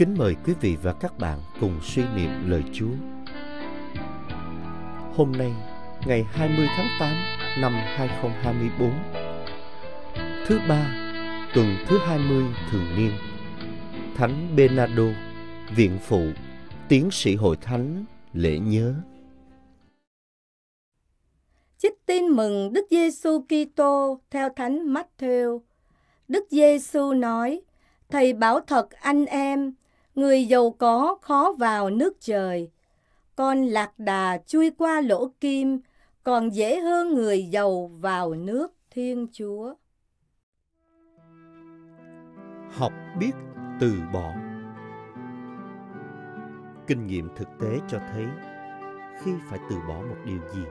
Kính mời quý vị và các bạn cùng suy niệm lời Chúa. Hôm nay, ngày 20 tháng 8 năm 2024, thứ ba, tuần thứ 20 thường niên, Thánh Bernardo, Viện Phụ, Tiến sĩ Hội Thánh, lễ nhớ. Chích tin mừng Đức Giêsu Kitô theo Thánh Matthew. Đức Giêsu nói: Thầy bảo thật anh em, người giàu có khó vào nước trời. Con lạc đà chui qua lỗ kim, còn dễ hơn người giàu vào nước Thiên Chúa. Học biết từ bỏ. Kinh nghiệm thực tế cho thấy khi phải từ bỏ một điều gì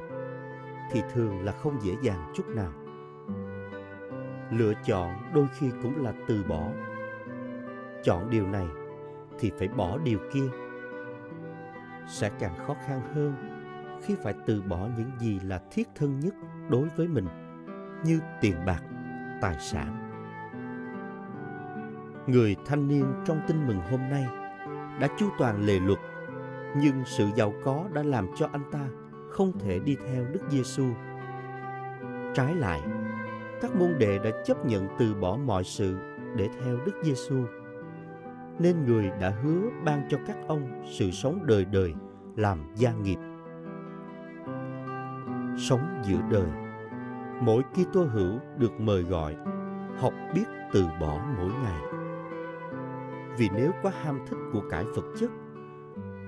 thì thường là không dễ dàng chút nào. Lựa chọn đôi khi cũng là từ bỏ. Chọn điều này thì phải bỏ điều kia. Sẽ càng khó khăn hơn khi phải từ bỏ những gì là thiết thân nhất đối với mình như tiền bạc tài sản. Người thanh niên trong tin mừng hôm nay đã chu toàn lề luật nhưng sự giàu có đã làm cho anh ta không thể đi theo Đức Giêsu. Trái lại, các môn đệ đã chấp nhận từ bỏ mọi sự để theo Đức Giêsu nên người đã hứa ban cho các ông sự sống đời đời làm gia nghiệp. Sống giữa đời, mỗi Kitô hữu được mời gọi học biết từ bỏ mỗi ngày. Vì nếu quá ham thích của cải vật chất,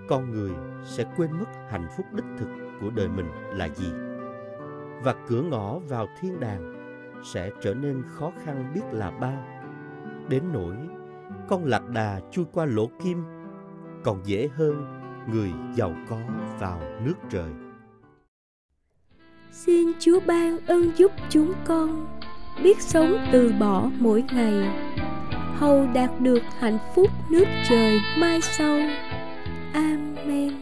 con người sẽ quên mất hạnh phúc đích thực của đời mình là gì. Và cửa ngõ vào thiên đàng sẽ trở nên khó khăn biết là bao, đến nỗi con lạc đà chui qua lỗ kim còn dễ hơn người giàu có vào nước trời. Xin Chúa ban ơn giúp chúng con biết sống từ bỏ mỗi ngày, hầu đạt được hạnh phúc nước trời mai sau. Amen.